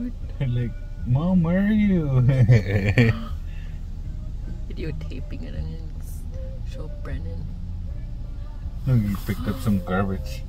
dude. like, Mom, where are you? Videotaping it and show Brennan. Look, you picked up some garbage.